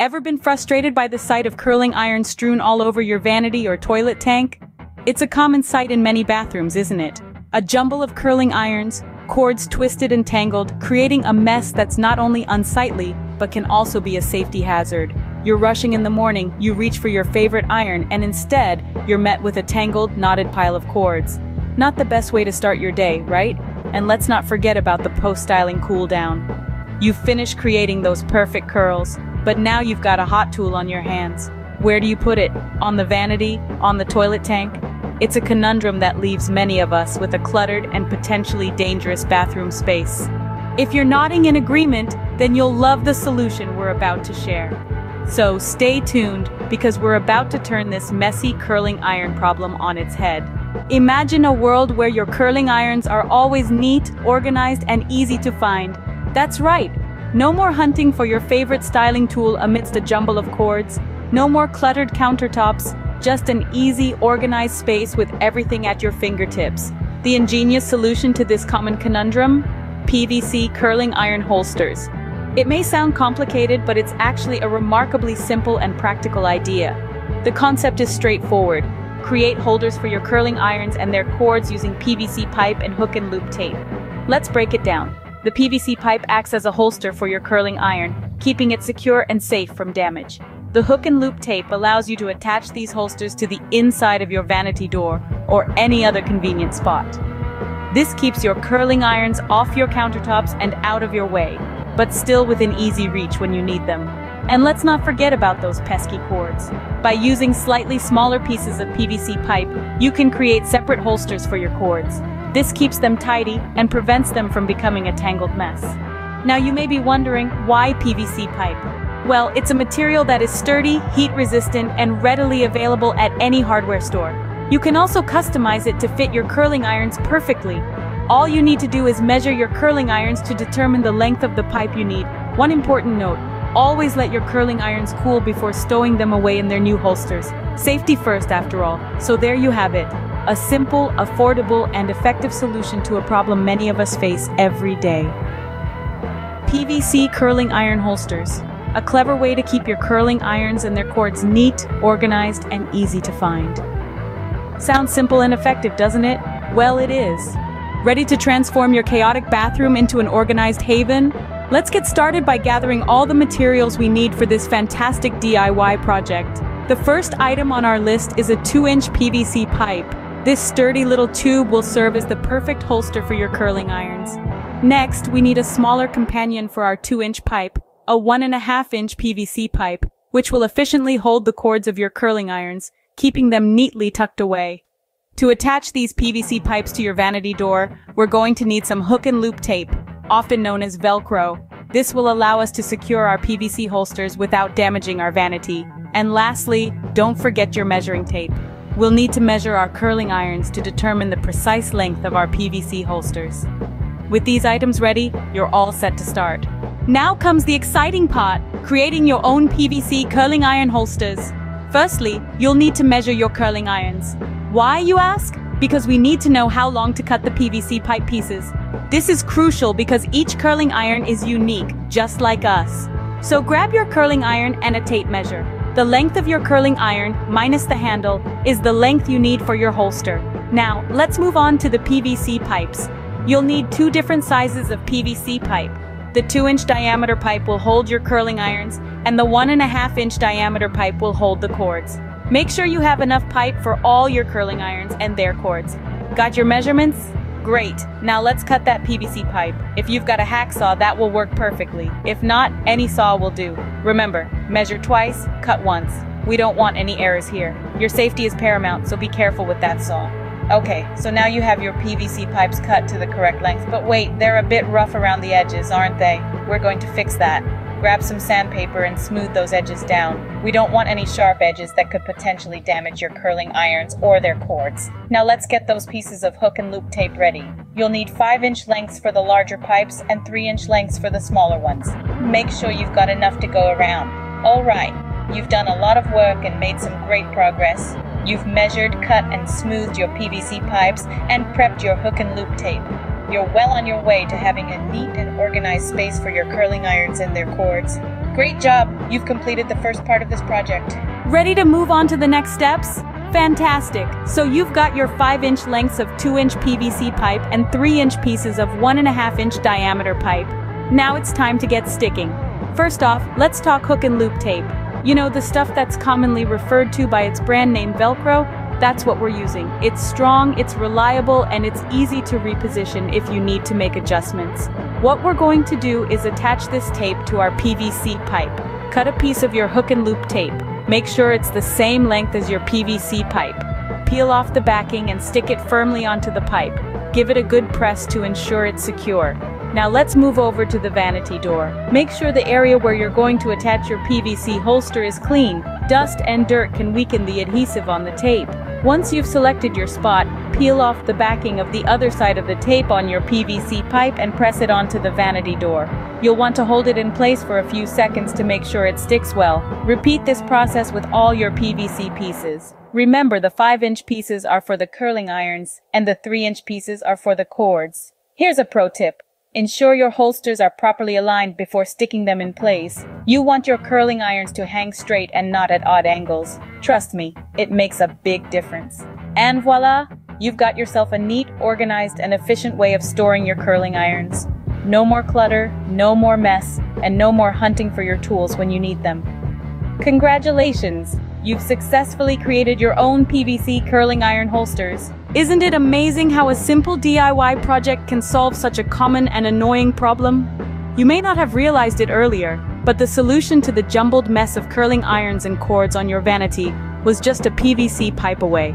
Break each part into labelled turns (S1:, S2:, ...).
S1: Ever been frustrated by the sight of curling iron strewn all over your vanity or toilet tank? It's a common sight in many bathrooms, isn't it? A jumble of curling irons, cords twisted and tangled, creating a mess that's not only unsightly, but can also be a safety hazard. You're rushing in the morning, you reach for your favorite iron, and instead, you're met with a tangled, knotted pile of cords. Not the best way to start your day, right? And let's not forget about the post-styling cool down. You've finished creating those perfect curls, but now you've got a hot tool on your hands. Where do you put it? On the vanity? On the toilet tank? It's a conundrum that leaves many of us with a cluttered and potentially dangerous bathroom space. If you're nodding in agreement, then you'll love the solution we're about to share. So stay tuned because we're about to turn this messy curling iron problem on its head. Imagine a world where your curling irons are always neat, organized, and easy to find. That's right, no more hunting for your favorite styling tool amidst a jumble of cords. No more cluttered countertops, just an easy, organized space with everything at your fingertips. The ingenious solution to this common conundrum? PVC curling iron holsters. It may sound complicated, but it's actually a remarkably simple and practical idea. The concept is straightforward. Create holders for your curling irons and their cords using PVC pipe and hook and loop tape. Let's break it down. The PVC pipe acts as a holster for your curling iron, keeping it secure and safe from damage. The hook and loop tape allows you to attach these holsters to the inside of your vanity door or any other convenient spot. This keeps your curling irons off your countertops and out of your way, but still within easy reach when you need them. And let's not forget about those pesky cords. By using slightly smaller pieces of PVC pipe, you can create separate holsters for your cords. This keeps them tidy and prevents them from becoming a tangled mess. Now you may be wondering, why PVC pipe? Well, it's a material that is sturdy, heat-resistant, and readily available at any hardware store. You can also customize it to fit your curling irons perfectly. All you need to do is measure your curling irons to determine the length of the pipe you need. One important note, always let your curling irons cool before stowing them away in their new holsters. Safety first after all, so there you have it a simple, affordable, and effective solution to a problem many of us face every day. PVC curling iron holsters. A clever way to keep your curling irons and their cords neat, organized, and easy to find. Sounds simple and effective, doesn't it? Well, it is. Ready to transform your chaotic bathroom into an organized haven? Let's get started by gathering all the materials we need for this fantastic DIY project. The first item on our list is a 2-inch PVC pipe. This sturdy little tube will serve as the perfect holster for your curling irons. Next, we need a smaller companion for our 2-inch pipe, a 1.5-inch PVC pipe, which will efficiently hold the cords of your curling irons, keeping them neatly tucked away. To attach these PVC pipes to your vanity door, we're going to need some hook and loop tape, often known as Velcro. This will allow us to secure our PVC holsters without damaging our vanity. And lastly, don't forget your measuring tape. We'll need to measure our curling irons to determine the precise length of our PVC holsters. With these items ready, you're all set to start. Now comes the exciting part, creating your own PVC curling iron holsters. Firstly, you'll need to measure your curling irons. Why, you ask? Because we need to know how long to cut the PVC pipe pieces. This is crucial because each curling iron is unique, just like us. So grab your curling iron and a tape measure. The length of your curling iron, minus the handle, is the length you need for your holster. Now, let's move on to the PVC pipes. You'll need two different sizes of PVC pipe. The 2-inch diameter pipe will hold your curling irons, and the 1.5-inch diameter pipe will hold the cords. Make sure you have enough pipe for all your curling irons and their cords. Got your measurements? Great. Now let's cut that PVC pipe. If you've got a hacksaw, that will work perfectly. If not, any saw will do. Remember, measure twice, cut once. We don't want any errors here. Your safety is paramount, so be careful with that saw. Okay, so now you have your PVC pipes cut to the correct length, but wait, they're a bit rough around the edges, aren't they? We're going to fix that. Grab some sandpaper and smooth those edges down. We don't want any sharp edges that could potentially damage your curling irons or their cords. Now let's get those pieces of hook and loop tape ready. You'll need 5 inch lengths for the larger pipes and 3 inch lengths for the smaller ones. Make sure you've got enough to go around. Alright, you've done a lot of work and made some great progress. You've measured, cut, and smoothed your PVC pipes and prepped your hook and loop tape. You're well on your way to having a neat and organized space for your curling irons and their cords.
S2: Great job! You've completed the first part of this project.
S1: Ready to move on to the next steps? Fantastic! So you've got your 5-inch lengths of 2-inch PVC pipe and 3-inch pieces of 1.5-inch diameter pipe. Now it's time to get sticking. First off, let's talk hook and loop tape. You know, the stuff that's commonly referred to by its brand name Velcro? That's what we're using. It's strong, it's reliable, and it's easy to reposition if you need to make adjustments. What we're going to do is attach this tape to our PVC pipe. Cut a piece of your hook and loop tape. Make sure it's the same length as your PVC pipe. Peel off the backing and stick it firmly onto the pipe. Give it a good press to ensure it's secure. Now let's move over to the vanity door. Make sure the area where you're going to attach your PVC holster is clean. Dust and dirt can weaken the adhesive on the tape. Once you've selected your spot, peel off the backing of the other side of the tape on your PVC pipe and press it onto the vanity door. You'll want to hold it in place for a few seconds to make sure it sticks well. Repeat this process with all your PVC pieces. Remember the 5-inch pieces are for the curling irons and the 3-inch pieces are for the cords. Here's a pro tip. Ensure your holsters are properly aligned before sticking them in place. You want your curling irons to hang straight and not at odd angles. Trust me, it makes a big difference. And voila, you've got yourself a neat, organized, and efficient way of storing your curling irons. No more clutter, no more mess, and no more hunting for your tools when you need them. Congratulations! You've successfully created your own PVC curling iron holsters. Isn't it amazing how a simple DIY project can solve such a common and annoying problem? You may not have realized it earlier, but the solution to the jumbled mess of curling irons and cords on your vanity was just a PVC pipe away.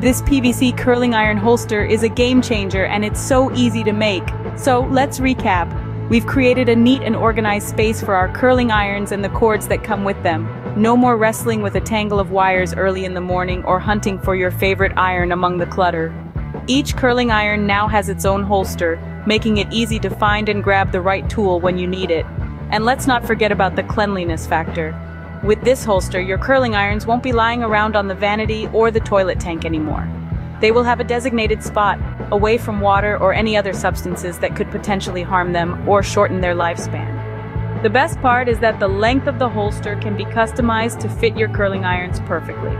S1: This PVC curling iron holster is a game changer and it's so easy to make. So let's recap. We've created a neat and organized space for our curling irons and the cords that come with them. No more wrestling with a tangle of wires early in the morning or hunting for your favorite iron among the clutter. Each curling iron now has its own holster, making it easy to find and grab the right tool when you need it. And let's not forget about the cleanliness factor. With this holster, your curling irons won't be lying around on the vanity or the toilet tank anymore. They will have a designated spot, away from water or any other substances that could potentially harm them or shorten their lifespan. The best part is that the length of the holster can be customized to fit your curling irons perfectly.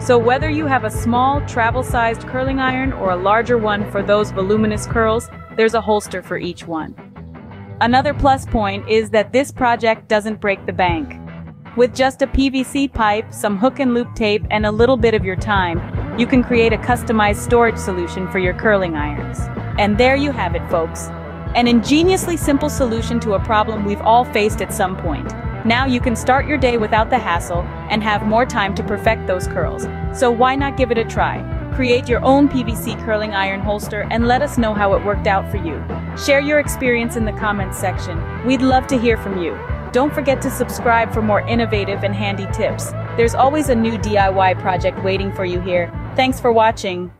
S1: So whether you have a small, travel-sized curling iron or a larger one for those voluminous curls, there's a holster for each one. Another plus point is that this project doesn't break the bank. With just a PVC pipe, some hook and loop tape, and a little bit of your time, you can create a customized storage solution for your curling irons. And there you have it, folks. An ingeniously simple solution to a problem we've all faced at some point. Now you can start your day without the hassle and have more time to perfect those curls. So why not give it a try? Create your own PVC curling iron holster and let us know how it worked out for you. Share your experience in the comments section. We'd love to hear from you. Don't forget to subscribe for more innovative and handy tips. There's always a new DIY project waiting for you here. Thanks for watching.